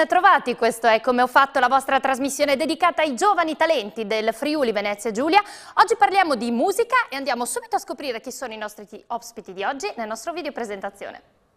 ben trovati, questo è Come ho fatto la vostra trasmissione dedicata ai giovani talenti del Friuli Venezia Giulia. Oggi parliamo di musica e andiamo subito a scoprire chi sono i nostri ospiti di oggi nel nostro video presentazione.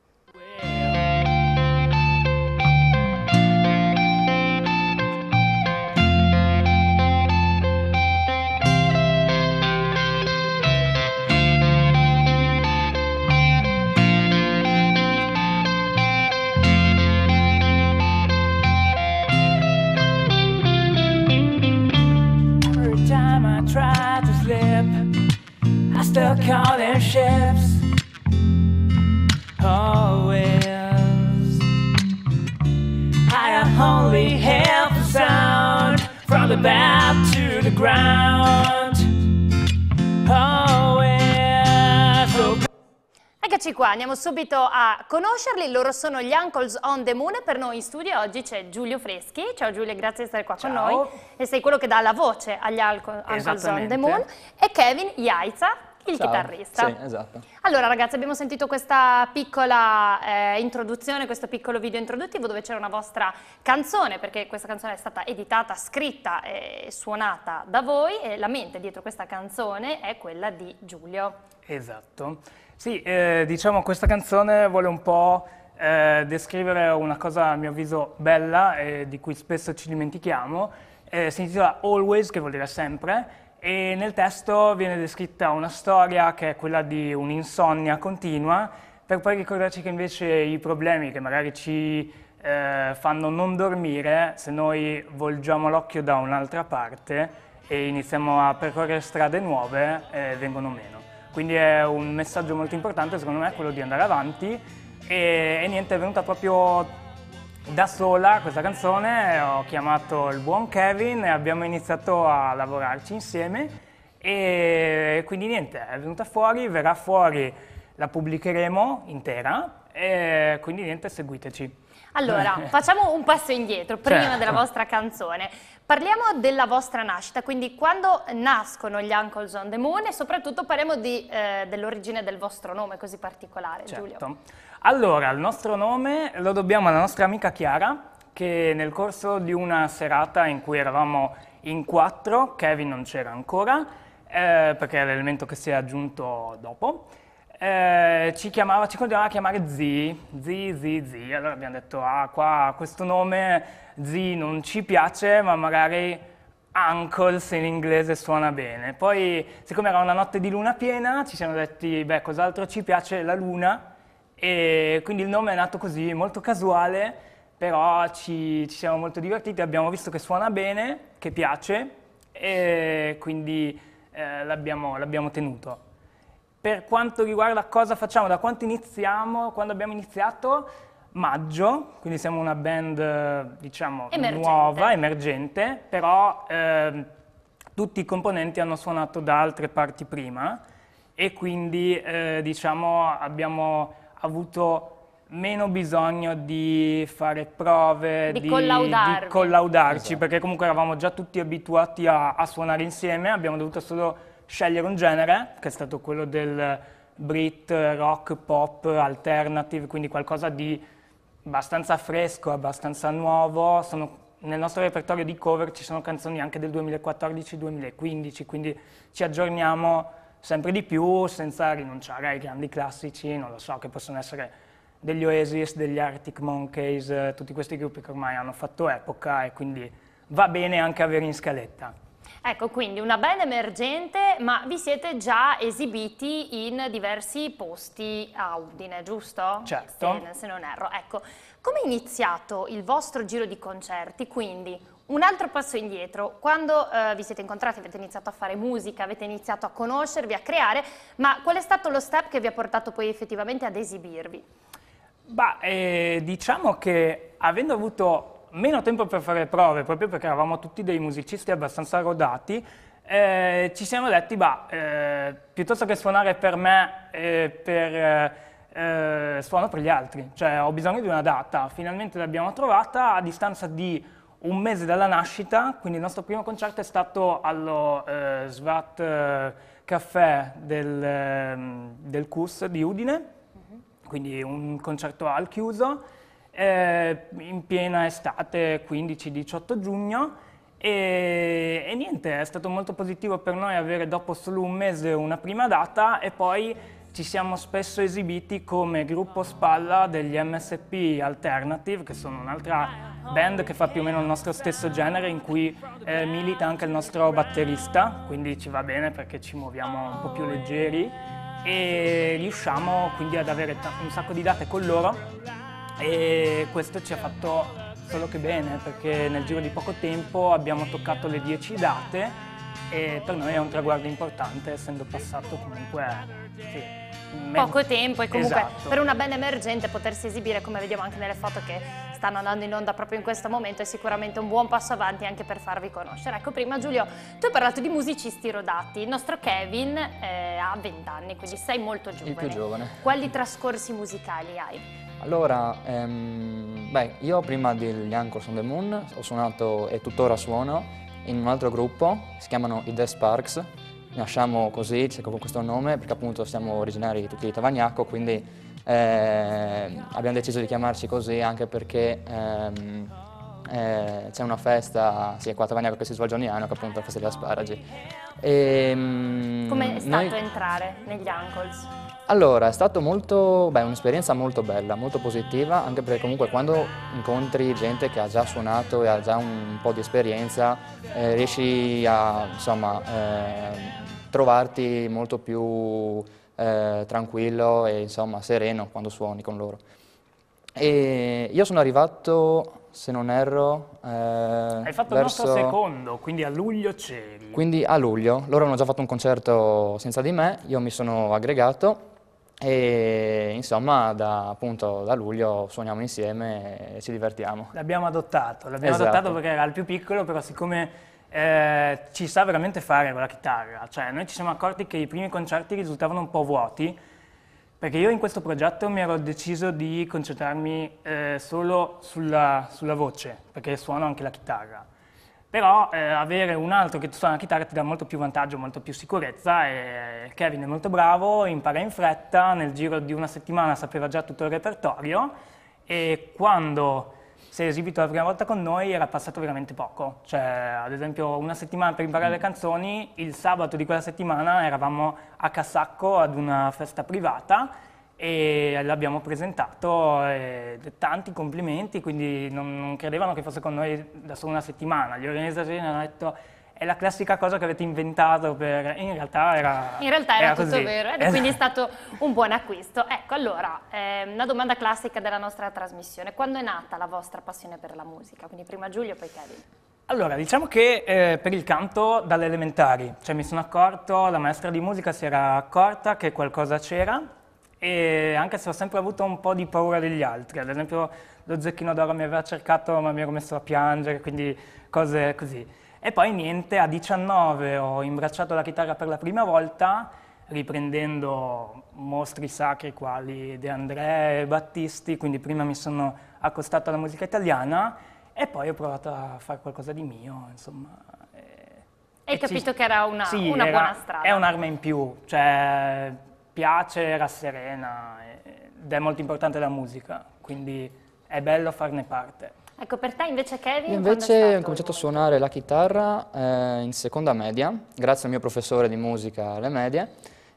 Qua, andiamo subito a conoscerli. Loro sono gli Uncles on the Moon. Per noi in studio oggi c'è Giulio Freschi. Ciao Giulio, grazie di stare qua con Ciao. noi. E sei quello che dà la voce agli Uncle- Uncles on the. Moon. E Kevin Iaiza, il Ciao. chitarrista. Sì, esatto. Allora ragazzi abbiamo sentito questa piccola eh, introduzione, questo piccolo video introduttivo dove c'era una vostra canzone perché questa canzone è stata editata, scritta e suonata da voi e la mente dietro questa canzone è quella di Giulio. Esatto. Sì, eh, diciamo questa canzone vuole un po' eh, descrivere una cosa a mio avviso bella e di cui spesso ci dimentichiamo. Eh, si intitola Always, che vuol dire sempre, e nel testo viene descritta una storia che è quella di un'insonnia continua, per poi ricordarci che invece i problemi che magari ci eh, fanno non dormire, se noi volgiamo l'occhio da un'altra parte e iniziamo a percorrere strade nuove, eh, vengono meno. Quindi è un messaggio molto importante secondo me quello di andare avanti e, e niente, è venuta proprio da sola questa canzone, ho chiamato il buon Kevin e abbiamo iniziato a lavorarci insieme e quindi niente, è venuta fuori, verrà fuori, la pubblicheremo intera e quindi niente, seguiteci. Allora, facciamo un passo indietro prima Certo. della vostra canzone. Parliamo della vostra nascita, quindi quando nascono gli Uncles on the Moon e soprattutto parliamo eh, dell'origine del vostro nome così particolare, Giulio. Certo. Allora, il nostro nome lo dobbiamo alla nostra amica Chiara, che nel corso di una serata in cui eravamo in quattro, Kevin non c'era ancora, eh, perché è l'elemento che si è aggiunto dopo, eh, ci chiamava, ci continuava a chiamare Zi, Zi, Zi, Zi. Allora abbiamo detto, ah, qua questo nome Zi non ci piace, ma magari Uncles in inglese suona bene. Poi, siccome era una notte di luna piena, ci siamo detti, beh, cos'altro ci piace? La luna. E quindi il nome è nato così, molto casuale, però ci, ci siamo molto divertiti, abbiamo visto che suona bene, che piace, e quindi eh, l'abbiamo tenuto. Per quanto riguarda cosa facciamo, da quanto iniziamo, quando abbiamo iniziato, maggio, quindi siamo una band eh, diciamo Emergente. nuova, emergente, però ehm, tutti i componenti hanno suonato da altre parti prima e quindi eh, diciamo abbiamo avuto meno bisogno di fare prove, Di collaudarvi. di collaudarci, Esatto. perché comunque eravamo già tutti abituati a, a suonare insieme, abbiamo dovuto solo scegliere un genere, che è stato quello del Brit, rock, pop, alternative, quindi qualcosa di abbastanza fresco, abbastanza nuovo. Sono- nel nostro repertorio di cover ci sono canzoni anche del 2014-2015, quindi ci aggiorniamo sempre di più senza rinunciare ai grandi classici, non lo so, che possono essere degli Oasis, degli Arctic Monkeys, tutti questi gruppi che ormai hanno fatto epoca e quindi va bene anche avere in scaletta. Ecco, quindi una band emergente, ma vi siete già esibiti in diversi posti a Udine, giusto? Certo. Se, se non erro. Ecco, come è iniziato il vostro giro di concerti? Quindi un altro passo indietro, quando eh, vi siete incontrati, avete iniziato a fare musica, avete iniziato a conoscervi, a creare, ma qual è stato lo step che vi ha portato poi effettivamente ad esibirvi? Bah, eh, diciamo che avendo avuto meno tempo per fare prove, proprio perché eravamo tutti dei musicisti abbastanza rodati, eh, ci siamo detti, bah, eh, piuttosto che suonare per me, eh, per, eh, suono per gli altri, cioè ho bisogno di una data, finalmente l'abbiamo trovata a distanza di un mese dalla nascita, quindi il nostro primo concerto è stato allo eh, Svat eh, Caffè del, ehm, del CUS di Udine, quindi un concerto al chiuso, eh, in piena estate, 15-18 giugno. E, e niente, è stato molto positivo per noi avere dopo solo un mese una prima data e poi ci siamo spesso esibiti come gruppo spalla degli MSP Alternative, che sono un'altra band che fa più o meno il nostro stesso genere, in cui eh, milita anche il nostro batterista, quindi ci va bene perché ci muoviamo un po' più leggeri e riusciamo quindi ad avere un sacco di date con loro e questo ci ha fatto solo che bene perché nel giro di poco tempo abbiamo toccato le 10 date e per noi è un traguardo importante essendo passato comunque sì, Poco tempo e comunque Esatto. per una band emergente potersi esibire, come vediamo anche nelle foto che stanno andando in onda proprio in questo momento, è sicuramente un buon passo avanti anche per farvi conoscere. Ecco, prima Giulio, tu hai parlato di musicisti rodati. Il nostro Kevin eh, ha 20 anni, quindi sei molto giovane. Il più giovane. Quali trascorsi musicali hai? Allora, ehm, beh, io prima degli Anchors on the Moon ho suonato e tuttora suono in un altro gruppo, si chiamano i The Sparks. Nasciamo così, c'è con questo nome, perché appunto siamo originari tutti di Tavagnacco, quindi eh, abbiamo deciso di chiamarci così anche perché ehm, eh, c'è una festa, sia qua a Tavagnacco che si svolge ogni anno, che è appunto la festa degli asparagi. E, Come è stato noi- entrare negli Uncles? Allora, è stato molto, beh, un'esperienza molto bella, molto positiva, anche perché comunque quando incontri gente che ha già suonato e ha già un po' di esperienza, eh, riesci a, insomma, eh, trovarti molto più eh, tranquillo e, insomma, sereno quando suoni con loro. E io sono arrivato, se non erro, eh, Hai fatto verso... il nostro secondo, quindi a luglio c'eri. Quindi a luglio, loro avevano già fatto un concerto senza di me, io mi sono aggregato e insomma da, appunto, da luglio suoniamo insieme e ci divertiamo. L'abbiamo adottato, l'abbiamo Esatto. adottato perché era il più piccolo, però siccome eh, ci sa veramente fare con la chitarra, cioè noi ci siamo accorti che i primi concerti risultavano un po' vuoti, perché io in questo progetto mi ero deciso di concentrarmi eh, solo sulla, sulla voce, perché suono anche la chitarra. Però eh, avere un altro che suona la chitarra ti dà molto più vantaggio, molto più sicurezza e Kevin è molto bravo, impara in fretta, nel giro di una settimana sapeva già tutto il repertorio e quando si è esibito la prima volta con noi era passato veramente poco, cioè ad esempio una settimana per imparare le canzoni, il sabato di quella settimana eravamo a Cassacco ad una festa privata e l'abbiamo presentato e tanti complimenti, quindi non, non credevano che fosse con noi da solo una settimana. Gli organizzatori hanno detto è la classica cosa che avete inventato per... In realtà era In realtà era, tutto così. vero ed è quindi è stato un buon acquisto. Ecco, allora, ehm, una domanda classica della nostra trasmissione. Quando è nata la vostra passione per la musica? Quindi prima Giulio, poi Kevin. Allora, diciamo che eh, per il canto dalle elementari, cioè mi sono accorto, la maestra di musica si era accorta che qualcosa c'era e anche se ho sempre avuto un po' di paura degli altri, ad esempio lo zecchino d'oro mi aveva cercato ma mi ero messo a piangere, quindi cose così. E poi niente, a 19 ho imbracciato la chitarra per la prima volta, riprendendo mostri sacri quali De André e Battisti, quindi prima mi sono accostato alla musica italiana e poi ho provato a fare qualcosa di mio, insomma. eh, Hai e ci- capito che era una, Sì, una era- buona strada. È un'arma in più, cioè piace, era serena e- ed è molto importante la musica, quindi è bello farne parte. Ecco, per te invece Kevin, Io invece ho cominciato a suonare la chitarra eh, in seconda media, grazie al mio professore di musica alle medie.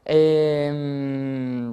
E, mm,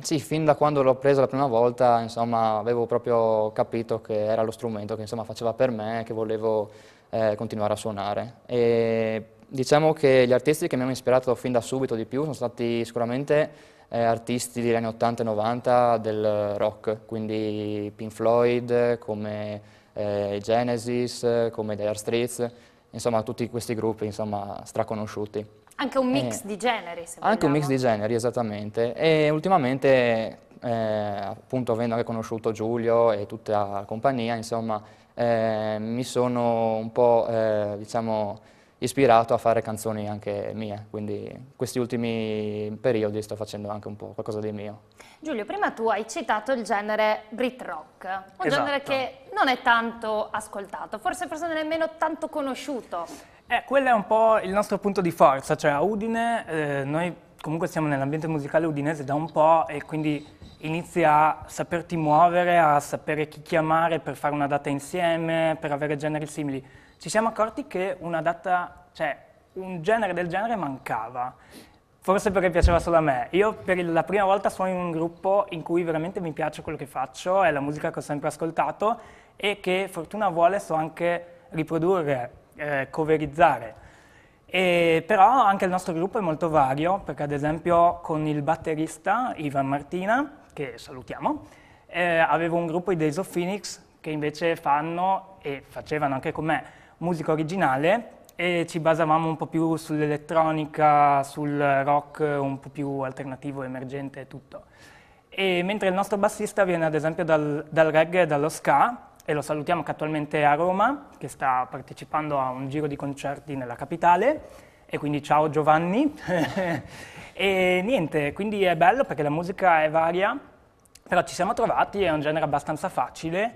sì, fin da quando l'ho presa la prima volta, insomma, avevo proprio capito che era lo strumento che insomma, faceva per me e che volevo eh, continuare a suonare. E diciamo che gli artisti che mi hanno ispirato fin da subito di più sono stati sicuramente eh, artisti degli anni 80 e 90 del rock, quindi Pink Floyd, come eh, Genesis, come Dire Straits, insomma tutti questi gruppi insomma straconosciuti. Anche un mix Eh, di generi, se Anche un mix vogliamo. di generi, esattamente. E ultimamente, eh, appunto, avendo anche conosciuto Giulio e tutta la compagnia, insomma, eh, mi sono un po', eh, diciamo, ispirato a fare canzoni anche mie, quindi questi ultimi periodi sto facendo anche un po' qualcosa di mio. Giulio, prima tu hai citato il genere Brit Rock, un Esatto. genere che non è tanto ascoltato, forse, forse nemmeno tanto conosciuto. Eh, quello è un po' il nostro punto di forza, cioè a Udine eh, noi comunque siamo nell'ambiente musicale udinese da un po' e quindi inizi a saperti muovere, a sapere chi chiamare per fare una data insieme, per avere generi simili. Ci siamo accorti che una data, cioè un genere del genere mancava. Forse perché piaceva solo a me. Io per la prima volta sono in un gruppo in cui veramente mi piace quello che faccio, è la musica che ho sempre ascoltato e che fortuna vuole so anche riprodurre, eh, coverizzare. E però anche il nostro gruppo è molto vario, perché ad esempio con il batterista Ivan Martina, che salutiamo, eh, avevo un gruppo, i Days of Phoenix, che invece fanno e facevano anche con me musica originale e ci basavamo un po' più sull'elettronica, sul rock un po' più alternativo, emergente e tutto. E mentre il nostro bassista viene ad esempio dal, dal reggae e dallo ska, e lo salutiamo che attualmente è a Roma, che sta partecipando a un giro di concerti nella capitale, e quindi ciao Giovanni. e niente, quindi è bello perché la musica è varia, però ci siamo trovati, è un genere abbastanza facile,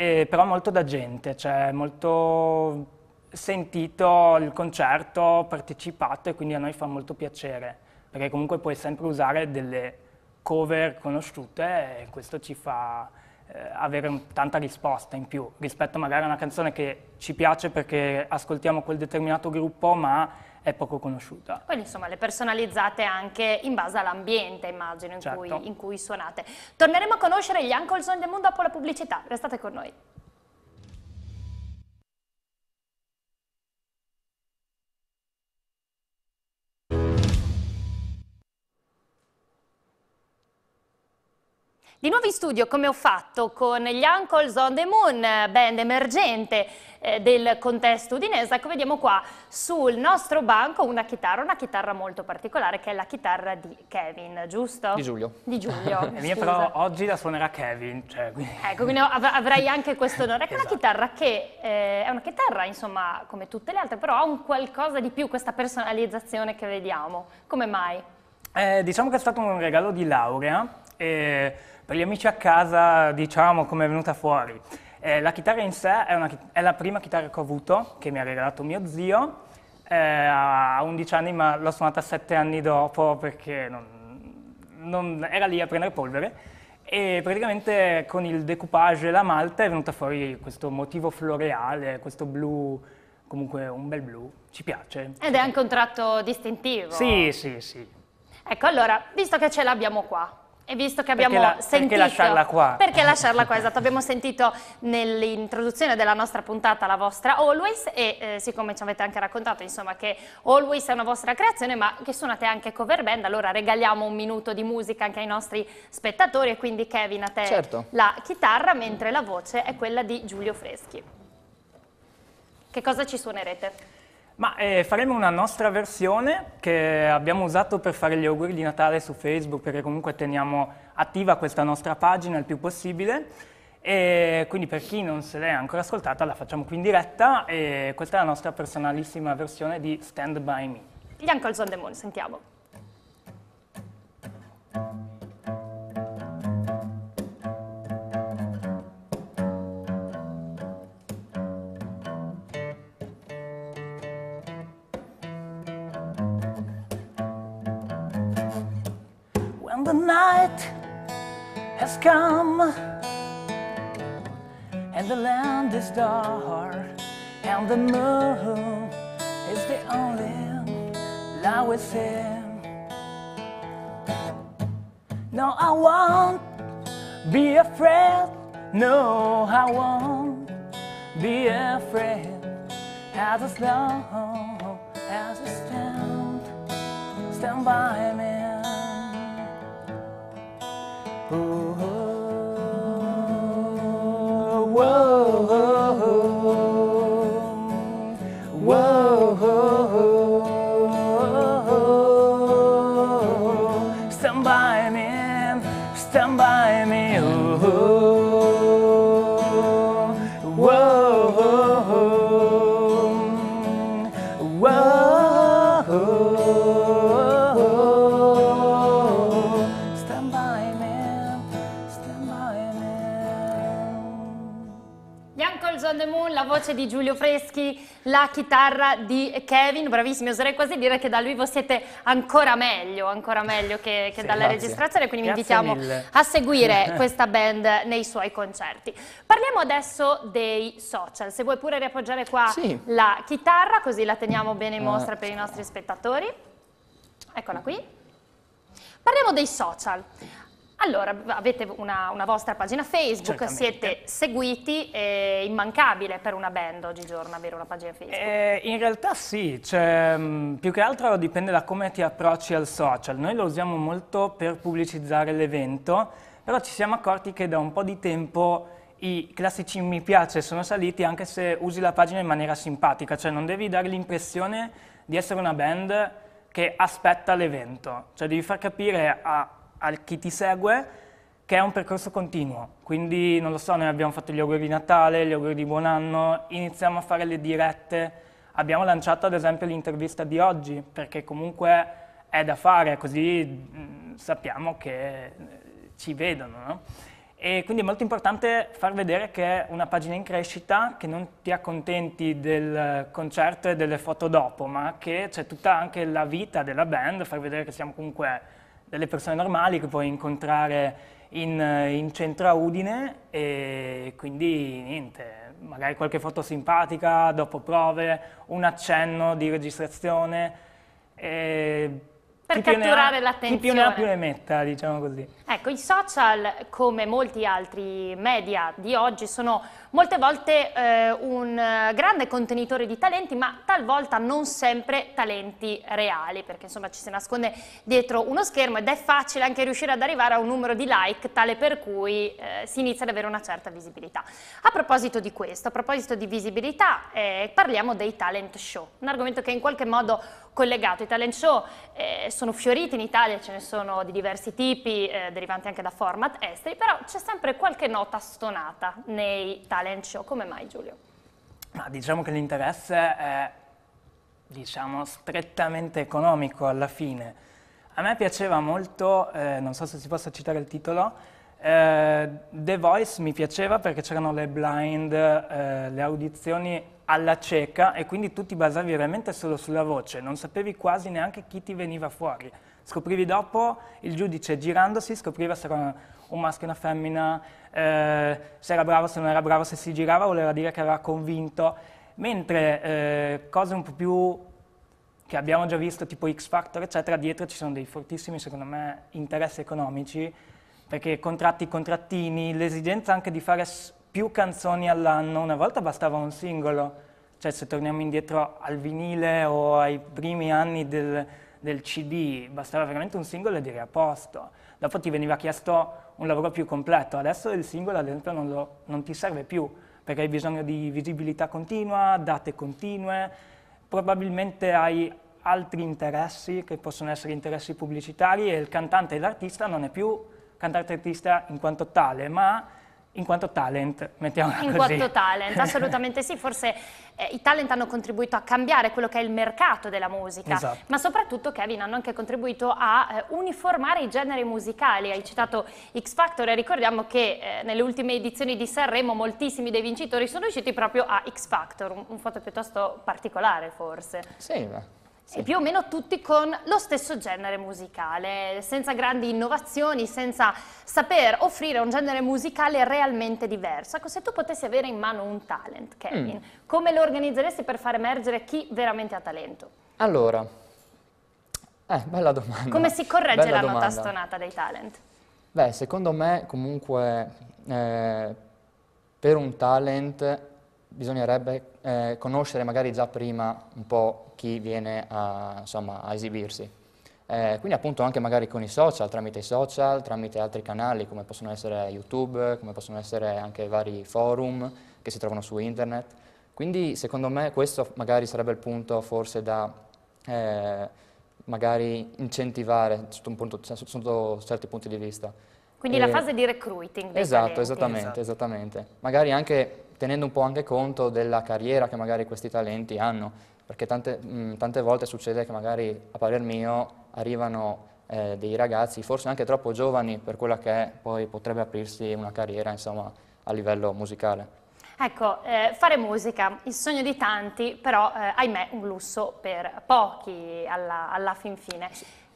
eh, però molto da gente, cioè molto sentito il concerto, partecipato e quindi a noi fa molto piacere, perché comunque puoi sempre usare delle cover conosciute e questo ci fa eh, avere tanta risposta in più rispetto magari a una canzone che ci piace perché ascoltiamo quel determinato gruppo ma è poco conosciuta. Poi insomma le personalizzate anche in base all'ambiente, immagino, in, Certo. cui, in cui suonate. Torneremo a conoscere gli Uncles on the Moon dopo la pubblicità, restate con noi. Di nuovo in studio, come ho fatto con gli Uncles on the Moon, band emergente eh, del contesto udinese. Ecco, vediamo qua sul nostro banco una chitarra, una chitarra molto particolare che è la chitarra di Kevin, giusto? Di Giulio. Di Giulio, La mia però oggi la suonerà Kevin, cioè, quindi- Ecco, quindi av- avrai anche questo onore. Ecco, una Esatto. chitarra che eh, è una chitarra, insomma, come tutte le altre, però ha un qualcosa di più, questa personalizzazione che vediamo. Come mai? Eh, diciamo che è stato un regalo di laurea e per gli amici a casa diciamo come è venuta fuori. Eh, la chitarra in sé è, una è la prima chitarra che ho avuto, che mi ha regalato mio zio, eh, a 11 anni, ma l'ho suonata 7 anni dopo perché non, non- era lì a prendere polvere. E praticamente con il decoupage e la malta è venuta fuori questo motivo floreale, questo blu, comunque un bel blu, ci piace. Ed è anche un tratto distintivo. Sì, sì, sì. Ecco, allora, visto che ce l'abbiamo qua e visto che abbiamo Perché la- sentito... perché lasciarla qua? Perché lasciarla qua, esatto. Abbiamo sentito nell'introduzione della nostra puntata la vostra Always e eh, siccome ci avete anche raccontato, insomma, che Always è una vostra creazione, ma che suonate anche cover band, allora regaliamo un minuto di musica anche ai nostri spettatori e quindi Kevin a te Certo. la chitarra, mentre la voce è quella di Giulio Freschi. Che cosa ci suonerete? Ma eh, faremo una nostra versione che abbiamo usato per fare gli auguri di Natale su Facebook perché comunque teniamo attiva questa nostra pagina il più possibile e quindi per chi non se l'è ancora ascoltata la facciamo qui in diretta e questa è la nostra personalissima versione di Stand By Me. Gli Uncles on the Moon, sentiamo. The night has come and the land is dark and the moon is the only light see. No, I won't be afraid. No, I won't be afraid. As long as I stand, stand by me. Stand voce di Giulio Freschi, la chitarra di Kevin, bravissimi, oserei quasi dire che dal vivo siete ancora meglio, ancora meglio che, che Sì, dalla grazie. registrazione, quindi vi Grazie invitiamo mille. a seguire questa band nei suoi concerti. Parliamo adesso dei social, se vuoi pure riappoggiare qua Sì. la chitarra, così la teniamo bene in mostra per i nostri spettatori. Eccola qui. Parliamo dei social. Allora, avete una, una vostra pagina Facebook, Certamente. siete seguiti, è immancabile per una band oggigiorno avere una pagina Facebook. Eh, in realtà sì, cioè, mh, più che altro dipende da come ti approcci al social. Noi lo usiamo molto per pubblicizzare l'evento, però ci siamo accorti che da un po' di tempo i classici mi piace sono saliti anche se usi la pagina in maniera simpatica, cioè non devi dare l'impressione di essere una band che aspetta l'evento, cioè devi far capire a, a chi ti segue che è un percorso continuo, quindi non lo so, noi abbiamo fatto gli auguri di Natale, gli auguri di buon anno, iniziamo a fare le dirette, abbiamo lanciato ad esempio l'intervista di oggi, perché comunque è da fare, così mh, sappiamo che eh, ci vedono, no? E quindi è molto importante far vedere che è una pagina in crescita, che non ti accontenti del concerto e delle foto dopo, ma che c'è tutta anche la vita della band, far vedere che siamo comunque delle persone normali che puoi incontrare in, in centro a Udine e quindi niente, magari qualche foto simpatica dopo prove, un accenno di registrazione. e Per ha- catturare Chi più ne ha l'attenzione. più ne metta, diciamo così. Ecco, i social, come molti altri media di oggi, sono molte volte eh, un grande contenitore di talenti, ma talvolta non sempre talenti reali, perché insomma ci si nasconde dietro uno schermo ed è facile anche riuscire ad arrivare a un numero di like tale per cui eh, si inizia ad avere una certa visibilità. A proposito di questo, a proposito di visibilità, eh, parliamo dei talent show, un argomento che in qualche modo collegato. I talent show eh, sono fioriti in Italia, ce ne sono di diversi tipi, eh, derivanti anche da format esteri, però c'è sempre qualche nota stonata nei talent show. Come mai Giulio? Ma diciamo che l'interesse è, diciamo, strettamente economico alla fine. A me piaceva molto, eh, non so se si possa citare il titolo, eh, The Voice mi piaceva perché c'erano le blind, eh, le audizioni alla cieca e quindi tu ti basavi veramente solo sulla voce, non sapevi quasi neanche chi ti veniva fuori. Scoprivi dopo, il giudice girandosi scopriva se era un maschio e una femmina, eh, se era bravo, se non era bravo, se si girava voleva dire che aveva convinto, mentre eh, cose un po' più che abbiamo già visto, tipo X Factor, eccetera, dietro ci sono dei fortissimi, secondo me, interessi economici, perché contratti, contrattini, l'esigenza anche di fare più canzoni all'anno, una volta bastava un singolo, cioè se torniamo indietro al vinile o ai primi anni del, del CD, bastava veramente un singolo e dire a posto. Dopo ti veniva chiesto un lavoro più completo, adesso il singolo ad esempio non, lo- non ti serve più, perché hai bisogno di visibilità continua, date continue, probabilmente hai altri interessi che possono essere interessi pubblicitari e il cantante e l'artista non è più cantante artista in quanto tale, ma in quanto talent, mettiamola In così. quanto talent, assolutamente sì, forse eh, i talent hanno contribuito a cambiare quello che è il mercato della musica, Esatto. ma soprattutto Kevin hanno anche contribuito a eh, uniformare i generi musicali. Hai citato X Factor e ricordiamo che eh, nelle ultime edizioni di Sanremo moltissimi dei vincitori sono usciti proprio a X Factor, un, un fatto piuttosto particolare forse. Sì, beh, E più o meno tutti con lo stesso genere musicale, senza grandi innovazioni, senza saper offrire un genere musicale realmente diverso. Ecco, se tu potessi avere in mano un talent, Kevin, Mm. come lo organizzeresti per far emergere chi veramente ha talento? Allora, eh, bella domanda. Come si corregge Bella la nota domanda. stonata dei talent? Beh, secondo me comunque eh, per un talent bisognerebbe eh, conoscere magari già prima un po' chi viene a, insomma, a esibirsi. Eh, quindi appunto anche magari con i social, tramite i social, tramite altri canali come possono essere YouTube, come possono essere anche vari forum che si trovano su internet. Quindi secondo me questo magari sarebbe il punto forse da eh, magari incentivare sotto, un punto- sotto certi punti di vista. Quindi la Eh, fase di recruiting Esatto, esattamente, Esatto. esattamente. Magari anche tenendo un po' anche conto della carriera che magari questi talenti hanno, perché tante, mh, tante volte succede che magari a parer mio arrivano eh, dei ragazzi forse anche troppo giovani per quella che è, poi potrebbe aprirsi una carriera insomma a livello musicale. Ecco, eh, fare musica, il sogno di tanti, però eh, ahimè un lusso per pochi alla, alla fin fine.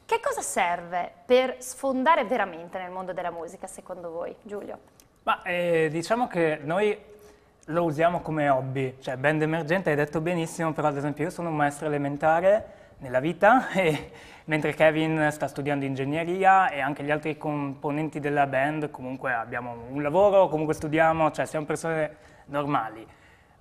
Che cosa serve per sfondare veramente nel mondo della musica, secondo voi, Giulio? Ma eh, diciamo che noi lo usiamo come hobby, cioè band emergente hai detto benissimo, però ad esempio io sono un maestro elementare nella vita e mentre Kevin sta studiando ingegneria e anche gli altri componenti della band comunque abbiamo un lavoro, comunque studiamo, cioè siamo persone normali.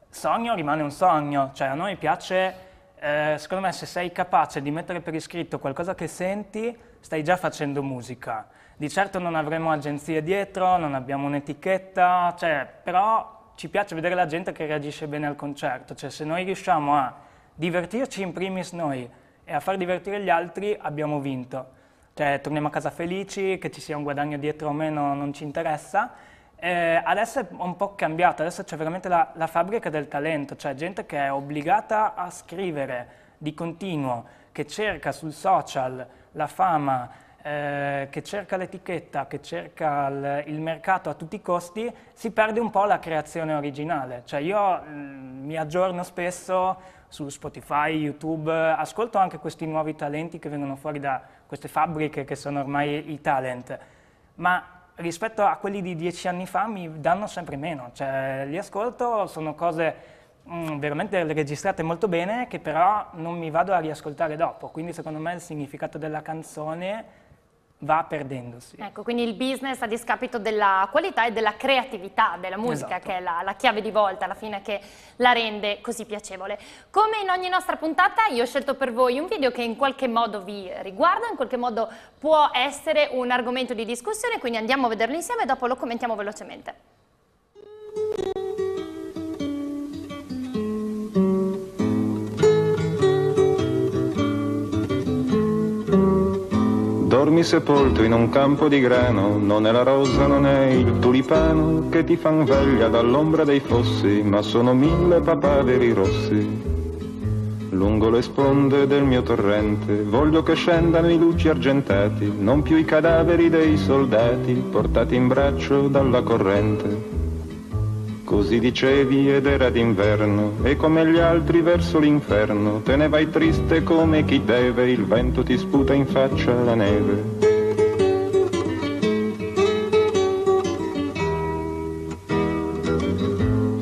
Sogno rimane un sogno, cioè a noi piace, eh, secondo me se sei capace di mettere per iscritto qualcosa che senti, stai già facendo musica. Di certo non avremo agenzie dietro, non abbiamo un'etichetta, cioè, però ci piace vedere la gente che reagisce bene al concerto, cioè se noi riusciamo a divertirci in primis noi e a far divertire gli altri abbiamo vinto. Cioè torniamo a casa felici, che ci sia un guadagno dietro o meno non ci interessa. Eh, adesso è un po' cambiato, adesso c'è veramente la, la fabbrica del talento, cioè gente che è obbligata a scrivere di continuo, che cerca sul social la fama, eh, che cerca l'etichetta, che cerca il, il, mercato a tutti i costi, si perde un po' la creazione originale. Cioè io mh, mi aggiorno spesso su Spotify, YouTube, ascolto anche questi nuovi talenti che vengono fuori da queste fabbriche che sono ormai i talent, ma rispetto a quelli di dieci anni fa mi danno sempre meno, cioè li ascolto, sono cose mh, veramente registrate molto bene che però non mi vado a riascoltare dopo, quindi secondo me il significato della canzone va perdendosi. Ecco, quindi il business a discapito della qualità e della creatività della musica, Esatto. che è la, la chiave di volta alla fine che la rende così piacevole. Come in ogni nostra puntata, io ho scelto per voi un video che in qualche modo vi riguarda, in qualche modo può essere un argomento di discussione, quindi andiamo a vederlo insieme e dopo lo commentiamo velocemente. Dormi sepolto in un campo di grano, non è la rosa, non è il tulipano che ti fan veglia dall'ombra dei fossi, ma sono mille papaveri rossi. Lungo le sponde del mio torrente voglio che scendano i luci argentati, non più i cadaveri dei soldati portati in braccio dalla corrente. Così dicevi ed era d'inverno e come gli altri verso l'inferno te ne vai triste come chi deve, il vento ti sputa in faccia la neve.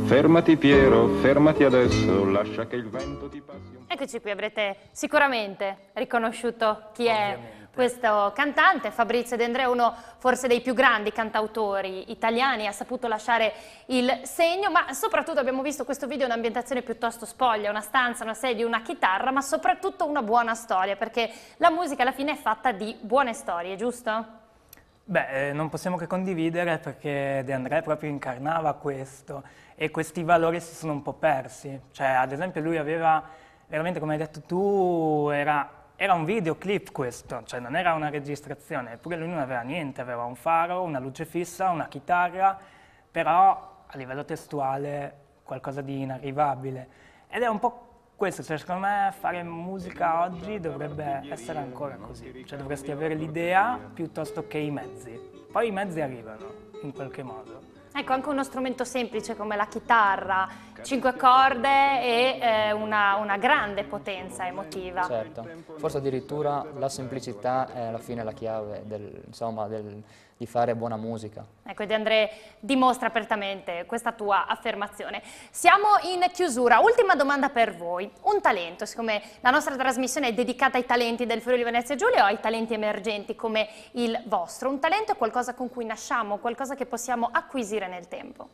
Fermati Piero, fermati adesso, lascia che il vento ti passi un Eccoci qui, avrete sicuramente riconosciuto chi è Ovviamente. Questo cantante. Fabrizio De André è uno forse dei più grandi cantautori italiani, ha saputo lasciare il segno, ma soprattutto abbiamo visto questo video un'ambientazione piuttosto spoglia, una stanza, una sedia, una chitarra, ma soprattutto una buona storia, perché la musica alla fine è fatta di buone storie, giusto? Beh, eh, non possiamo che condividere perché De André proprio incarnava questo e questi valori si sono un po' persi. Cioè, ad esempio, lui aveva veramente, come hai detto tu, era, era un videoclip questo, cioè non era una registrazione, eppure lui non aveva niente, aveva un faro, una luce fissa, una chitarra, però a livello testuale qualcosa di inarrivabile. Ed è un po' questo, cioè secondo me fare musica oggi dovrebbe essere ancora così, cioè dovresti avere l'idea piuttosto che i mezzi. Poi i mezzi arrivano in qualche modo. Ecco, anche uno strumento semplice come la chitarra, cinque corde e eh, una, una grande potenza emotiva. Certo, forse addirittura la semplicità è alla fine la chiave del- insomma, del- di fare buona musica. Ecco, De André dimostra apertamente questa tua affermazione. Siamo in chiusura. Ultima domanda per voi. Un talento, siccome la nostra trasmissione è dedicata ai talenti del Friuli Venezia Giulia o ai talenti emergenti come il vostro, un talento è qualcosa con cui nasciamo, qualcosa che possiamo acquisire nel tempo.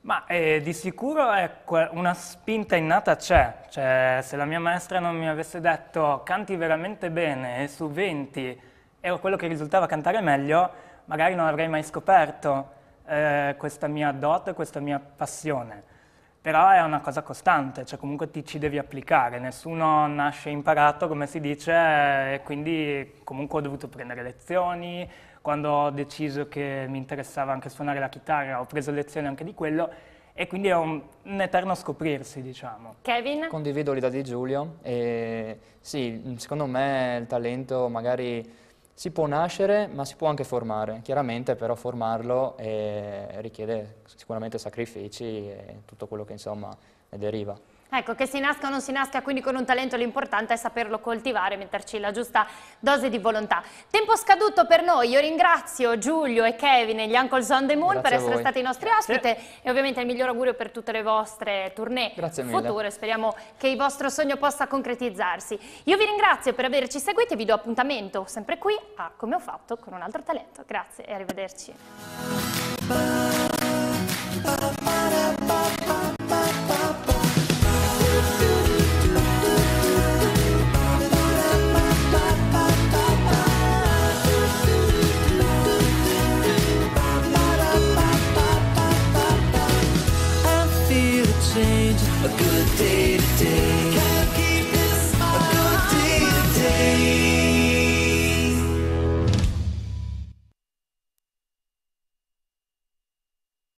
Ma eh, di sicuro è que- una spinta innata c'è, cioè se la mia maestra non mi avesse detto canti veramente bene e su 20 ero quello che risultava cantare meglio, magari non avrei mai scoperto eh, questa mia dote, questa mia passione. Però è una cosa costante, cioè comunque ti ci devi applicare, nessuno nasce imparato come si dice eh, e quindi comunque ho dovuto prendere lezioni, quando ho deciso che mi interessava anche suonare la chitarra ho preso lezioni anche di quello e quindi è un, un eterno scoprirsi diciamo. Kevin? Condivido l'idea di Giulio e sì, secondo me il talento magari Si può nascere, ma si può anche formare. Chiaramente però formarlo eh, richiede sicuramente sacrifici e tutto quello che insomma ne deriva. Ecco, che si nasca o non si nasca quindi con un talento, l'importante è saperlo coltivare, metterci la giusta dose di volontà. Tempo scaduto per noi, io ringrazio Giulio e Kevin e gli Uncles on the Moon Grazie per essere voi. stati i nostri ospiti e ovviamente il miglior augurio per tutte le vostre tournée future, speriamo che il vostro sogno possa concretizzarsi. Io vi ringrazio per averci seguiti e vi do appuntamento sempre qui a Come ho fatto con un altro talento. Grazie e arrivederci.